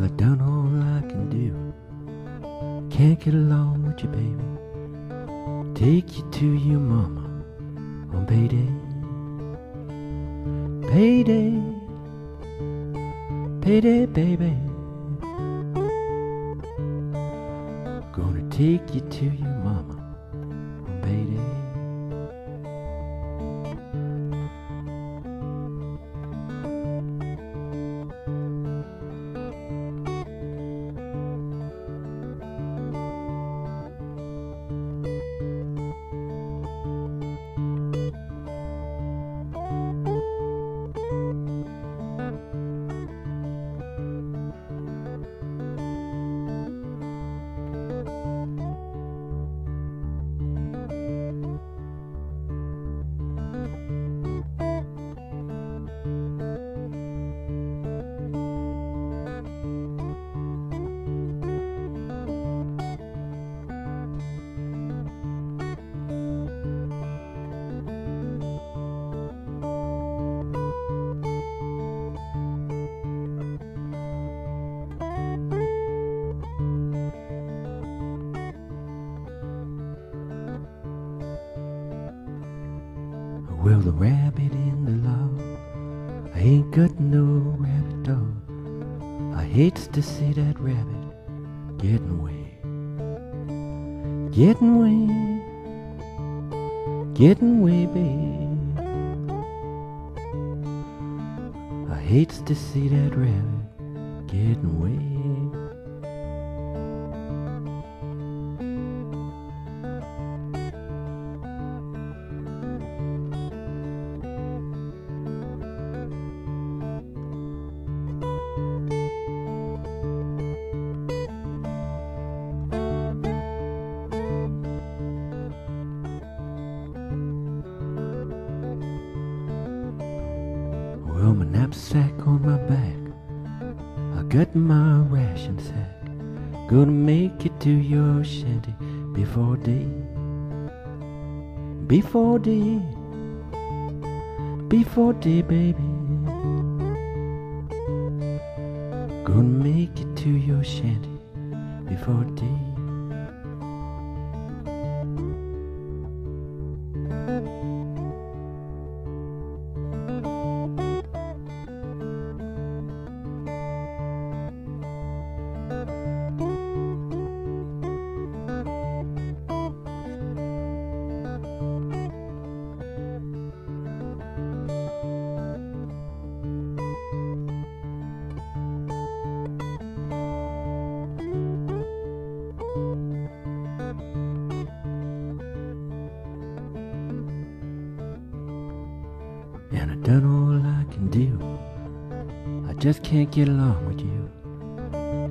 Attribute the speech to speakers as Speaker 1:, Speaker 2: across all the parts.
Speaker 1: Cause I done all I can do. Can't get along with you, baby. Take you to your mama on payday. Payday. Payday, baby. Gonna take you to your Well, the rabbit in the log, I ain't got no rabbit dog. I hates to see that rabbit getting away, getting away, getting away, babe. I hates to see that rabbit getting away. Well, my knapsack on my back. I got my ration sack. Gonna make it to your shanty before day. Before day. Before day, baby. Gonna make it to your shanty before day. Done all I can do. I just can't get along with you.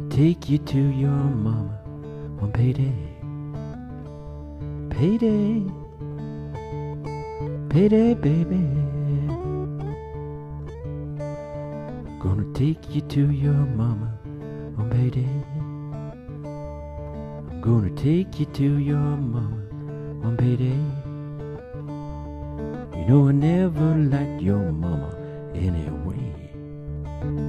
Speaker 1: Take you to your mama on payday. Payday. Payday, baby. Gonna take you to your mama on payday. I'm gonna take you to your mama on payday. You're never liked your mama anyway.